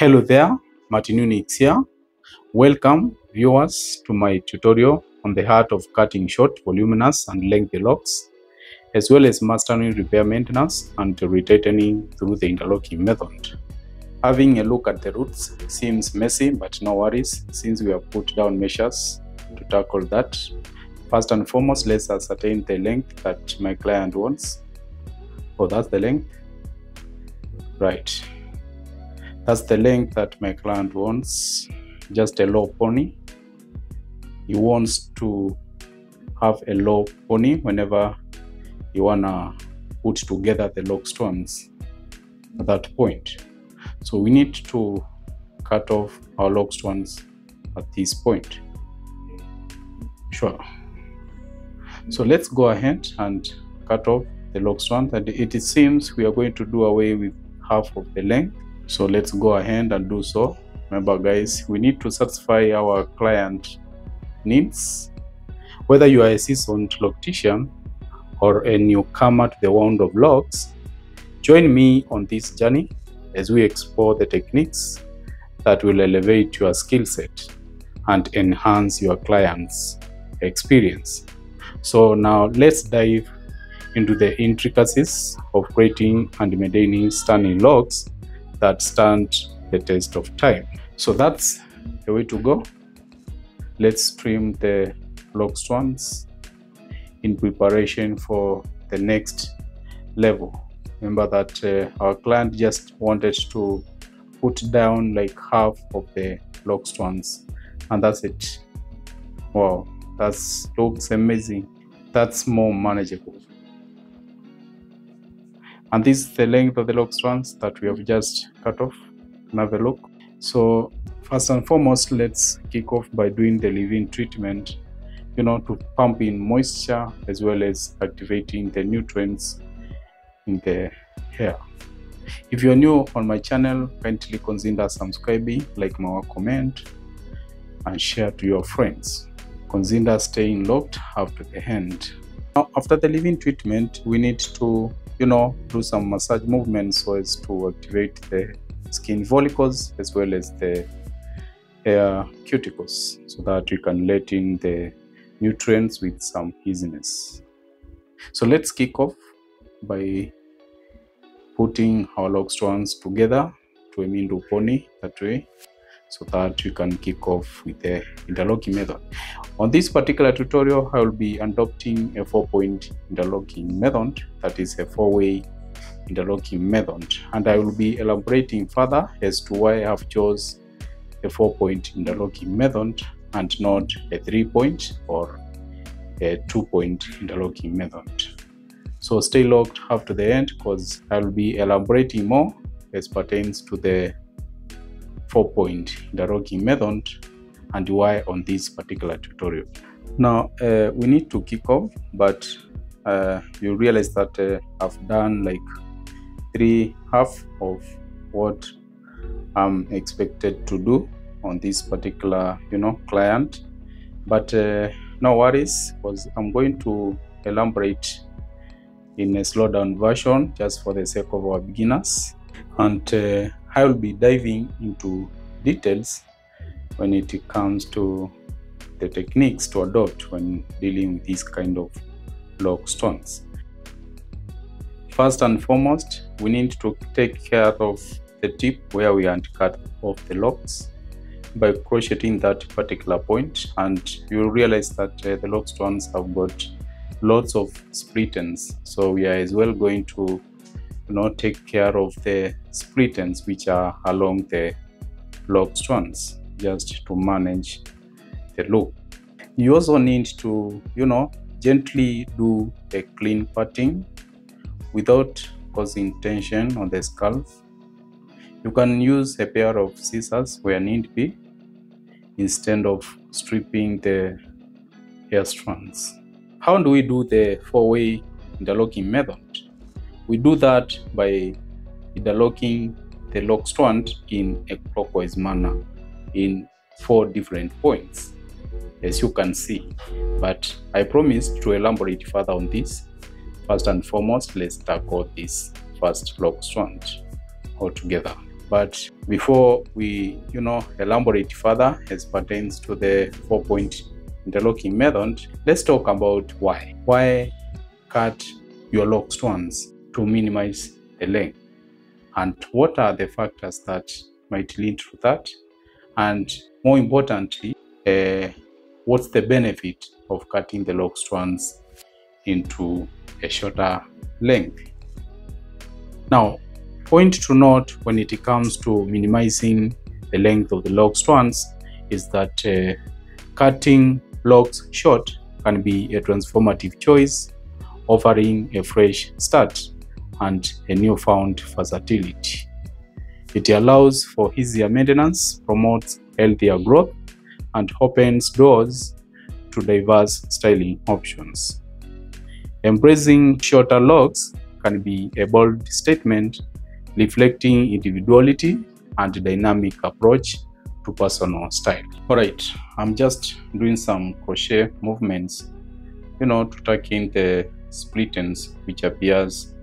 Hello there, Martin Unix here. Welcome viewers to my tutorial on the art of cutting short, voluminous and lengthy locks, as well as mastering repair maintenance and retightening through the interlocking method. Having a look at the roots seems messy, but no worries since we have put down measures to tackle that. First and foremost, let's ascertain the length that my client wants. Oh, that's the length. Right. That's the length that my client wants. Just a low pony. He wants to have a low pony whenever you wanna put together the lock stones at that point. So we need to cut off our lock stones at this point. Sure. So let's go ahead and cut off the lock stones. And it seems we are going to do away with half of the length. So let's go ahead and do so. Remember guys, we need to satisfy our client needs. Whether you are a seasoned loctician or a newcomer to the world of locks, join me on this journey as we explore the techniques that will elevate your skill set and enhance your client's experience. So now let's dive into the intricacies of creating and maintaining stunning locks that stand the test of time. So that's the way to go. Let's trim the lock stones in preparation for the next level. Remember that uh, our client just wanted to put down like half of the lock stones and that's it. Wow, that looks amazing. That's more manageable. And this is the length of the lock strands that we have just cut off. another look. So first and foremost, let's kick off by doing the leave-in treatment, you know, to pump in moisture as well as activating the nutrients in the hair. If you're new on my channel, kindly consider subscribing, like my comment, and share to your friends. Consider staying locked to the end. Now, after the leave-in treatment, we need to you know, do some massage movements so as to activate the skin follicles as well as the hair cuticles so that you can let in the nutrients with some easiness. So let's kick off by putting our lock strands together to a Mindu pony that way so that you can kick off with the interlocking method. On this particular tutorial, I will be adopting a four-point interlocking method, that is a four-way interlocking method, and I will be elaborating further as to why I have chose a four-point interlocking method and not a three-point or a two-point interlocking method. So stay locked up to the end because I will be elaborating more as pertains to the four point interlocking method and why on this particular tutorial. Now uh, we need to kick off, but uh, you realize that uh, I've done like three half of what I'm expected to do on this particular you know client but uh, no worries because I'm going to elaborate in a slow down version just for the sake of our beginners and uh, I will be diving into details when it comes to the techniques to adopt when dealing with these kind of lock stones. First and foremost, we need to take care of the tip where we cut off the locks by crocheting that particular point and you'll realize that uh, the lock stones have got lots of split ends so we are as well going to you know take care of the split ends which are along the lock strands just to manage the loop. You also need to you know gently do a clean parting without causing tension on the scalp. You can use a pair of scissors where need be instead of stripping the hair strands. How do we do the four-way interlocking method we do that by interlocking the lock strand in a clockwise manner in four different points, as you can see. But I promise to elaborate further on this. First and foremost, let's tackle this first lock strand altogether. But before we, you know, elaborate further as pertains to the four-point interlocking method, let's talk about why. Why cut your lock strands to minimize the length? And what are the factors that might lead to that? And more importantly, uh, what's the benefit of cutting the lock strands into a shorter length? Now, point to note when it comes to minimizing the length of the lock strands is that uh, cutting locks short can be a transformative choice, offering a fresh start and a newfound versatility. It allows for easier maintenance, promotes healthier growth, and opens doors to diverse styling options. Embracing shorter locks can be a bold statement reflecting individuality and dynamic approach to personal style. All right, I'm just doing some crochet movements, you know, to tuck in the split ends which appears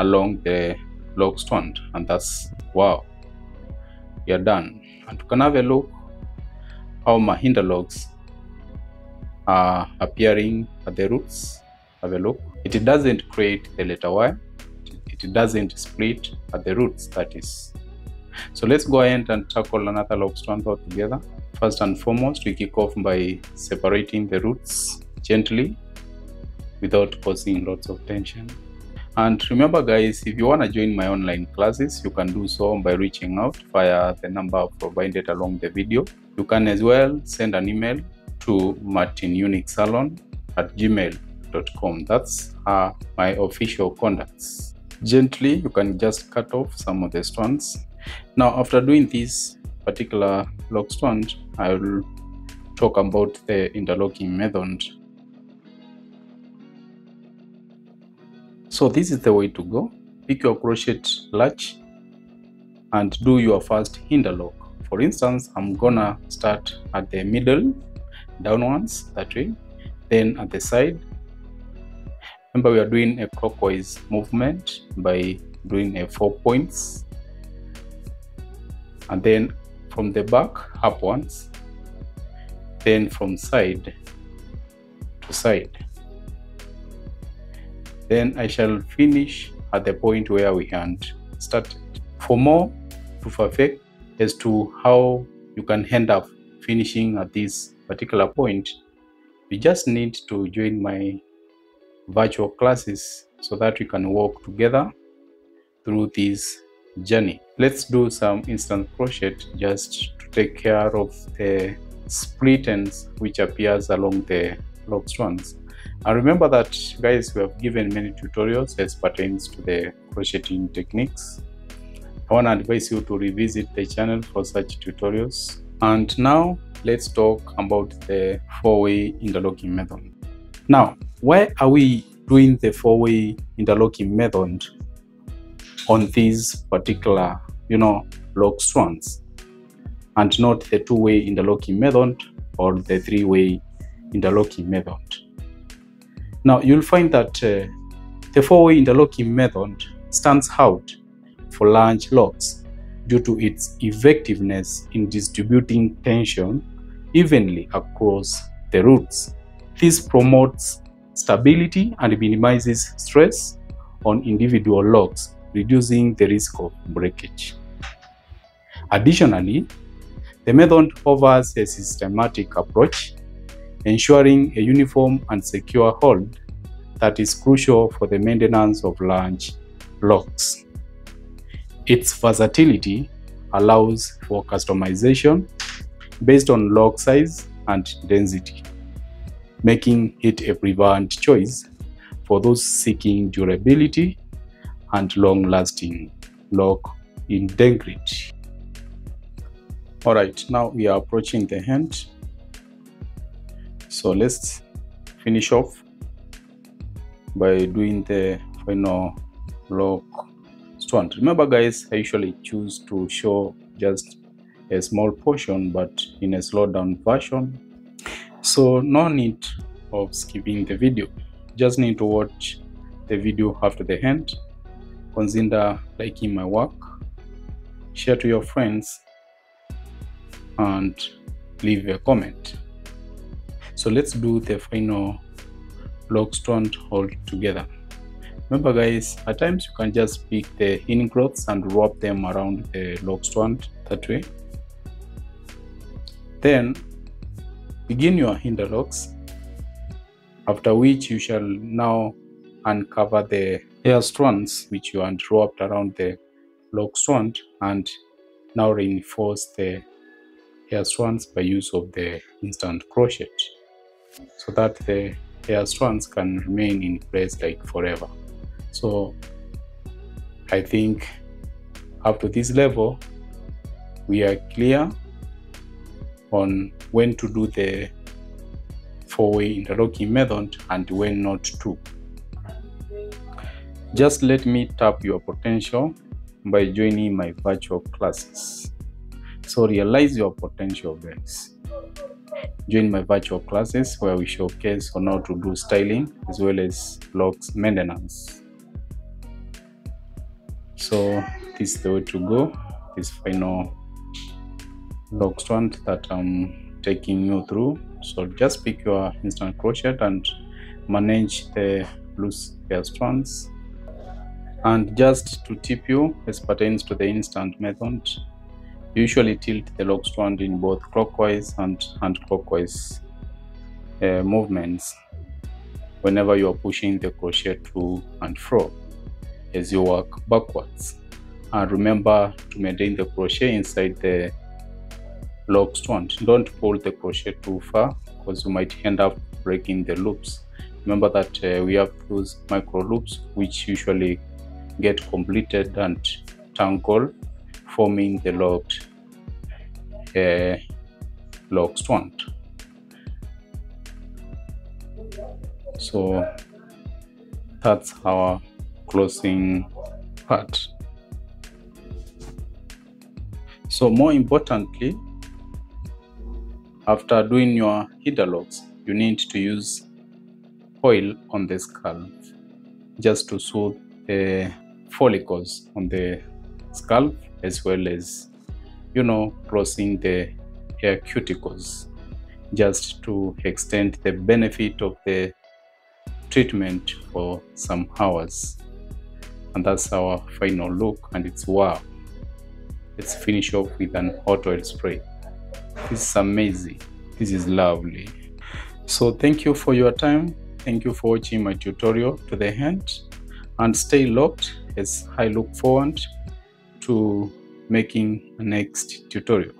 along the lock strand and that's wow, are done. And you can have a look how my interlocks are appearing at the roots. Have a look. It doesn't create the letter Y. It doesn't split at the roots, that is. So let's go ahead and tackle another lock strand together. First and foremost, we kick off by separating the roots gently without causing lots of tension. And remember guys, if you want to join my online classes, you can do so by reaching out via the number provided along the video. You can as well send an email to martinunixsalon at gmail.com. That's uh, my official contacts. Gently, you can just cut off some of the strands. Now, after doing this particular lock strand, I will talk about the interlocking method So this is the way to go. Pick your crochet latch and do your first interlock. For instance, I'm gonna start at the middle, downwards that way, then at the side. Remember we are doing a clockwise movement by doing a four points. And then from the back upwards, then from side to side then I shall finish at the point where we had started. For more to perfect as to how you can end up finishing at this particular point, you just need to join my virtual classes so that we can walk together through this journey. Let's do some instant crochet just to take care of the split ends which appears along the lock strands. And remember that guys, we have given many tutorials as pertains to the crocheting techniques. I want to advise you to revisit the channel for such tutorials. And now let's talk about the four-way interlocking method. Now, why are we doing the four-way interlocking method on these particular, you know, lock strands and not the two-way interlocking method or the three-way interlocking method? Now you'll find that uh, the four-way interlocking method stands out for large locks due to its effectiveness in distributing tension evenly across the roots. This promotes stability and minimizes stress on individual locks, reducing the risk of breakage. Additionally, the method offers a systematic approach ensuring a uniform and secure hold that is crucial for the maintenance of large locks. Its versatility allows for customization based on lock size and density, making it a preferred choice for those seeking durability and long-lasting lock integrity. All right, now we are approaching the end so let's finish off by doing the final lock strand remember guys i usually choose to show just a small portion but in a slowed down version. So no need of skipping the video. Just need to watch the video after the end. Consider liking my work. Share to your friends and leave a comment so let's do the final lock strand all together. Remember guys at times you can just pick the in ingrowths and wrap them around the lock strand that way. Then begin your interlocks after which you shall now uncover the hair strands which you wrapped around the lock strand and now reinforce the hair strands by use of the instant crochet so that the hair strands can remain in place like forever. So i think up to this level we are clear on when to do the four-way interlocking method and when not to. Just let me tap your potential by joining my virtual classes. So realize your potential guys join my virtual classes where we showcase on how to do styling as well as logs maintenance. So this is the way to go. This final lock strand that i'm taking you through. So just pick your instant crochet and manage the loose hair strands. And just to tip you as pertains to the instant method usually tilt the lock strand in both clockwise and anti-clockwise uh, movements whenever you are pushing the crochet to and fro as you work backwards. And remember to maintain the crochet inside the lock strand. Don't pull the crochet too far because you might end up breaking the loops. Remember that uh, we have those micro loops which usually get completed and tangle forming the locked uh, lock strand so that's our closing part. So more importantly after doing your interlocks you need to use oil on the scalp just to soothe the follicles on the scalp as well as you know crossing the hair cuticles just to extend the benefit of the treatment for some hours. And that's our final look and it's wow. Let's finish off with an hot oil spray. This is amazing. This is lovely. So thank you for your time. Thank you for watching my tutorial to the end. And stay locked as I look forward to making the next tutorial.